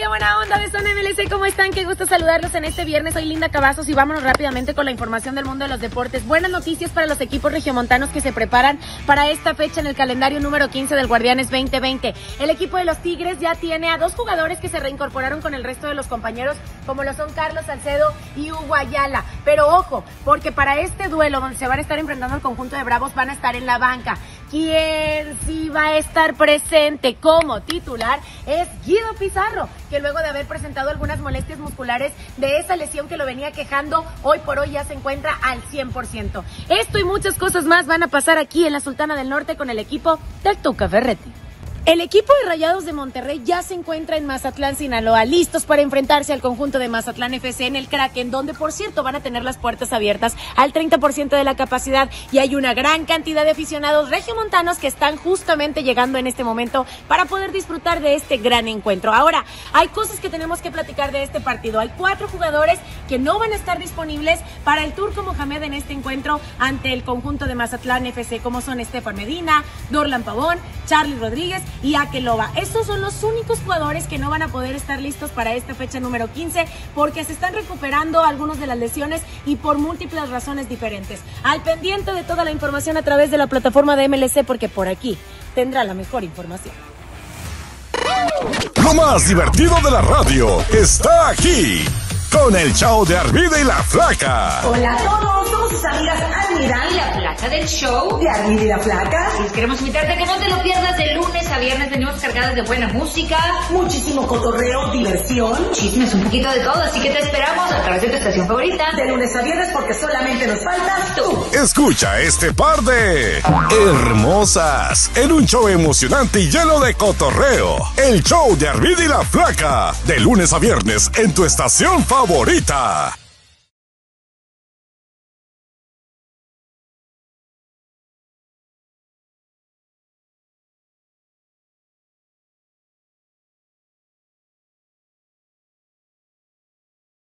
familia buena onda de Zona MLC, ¿cómo están? Qué gusto saludarlos en este viernes. Soy Linda Cavazos y vámonos rápidamente con la información del mundo de los deportes. Buenas noticias para los equipos regiomontanos que se preparan para esta fecha en el calendario número 15 del Guardianes 2020. El equipo de los Tigres ya tiene a dos jugadores que se reincorporaron con el resto de los compañeros, como lo son Carlos Salcedo y Hugo Ayala. Pero ojo, porque para este duelo donde se van a estar enfrentando el conjunto de Bravos van a estar en la banca. ¿Quién sí va a estar presente como titular? Es Guido Pizarro, que luego de haber presentado algunas molestias musculares de esa lesión que lo venía quejando, hoy por hoy ya se encuentra al 100%. Esto y muchas cosas más van a pasar aquí en la Sultana del Norte con el equipo del Tuca Ferretti. El equipo de Rayados de Monterrey ya se encuentra en Mazatlán, Sinaloa, listos para enfrentarse al conjunto de Mazatlán FC en el Kraken, donde por cierto van a tener las puertas abiertas al 30% de la capacidad y hay una gran cantidad de aficionados regiomontanos que están justamente llegando en este momento para poder disfrutar de este gran encuentro. Ahora, hay cosas que tenemos que platicar de este partido. Hay cuatro jugadores que no van a estar disponibles para el Turco Mohamed en este encuentro ante el conjunto de Mazatlán FC, como son Estefan Medina, Dorlan Pavón, Charlie Rodríguez y Akeloba. Estos son los únicos jugadores que no van a poder estar listos para esta fecha número 15 porque se están recuperando algunos de las lesiones y por múltiples razones diferentes. Al pendiente de toda la información a través de la plataforma de MLC porque por aquí tendrá la mejor información. Lo más divertido de la radio está aquí con el show de Arvida y la Flaca. Hola a todos, somos sus amigas Almira y la Flaca del show de Arvida y la Flaca. Les queremos invitarte a que no te lo pierdas de lunes a viernes. Venimos cargadas de buena música, muchísimo cotorreo, diversión, chismes, un poquito de todo. Así que te esperamos a través de tu estación favorita. De lunes a viernes porque solamente nos faltas tú. Escucha este par de hermosas en un show emocionante y lleno de cotorreo. El show de Arvida y la Flaca. De lunes a viernes en tu estación favorita.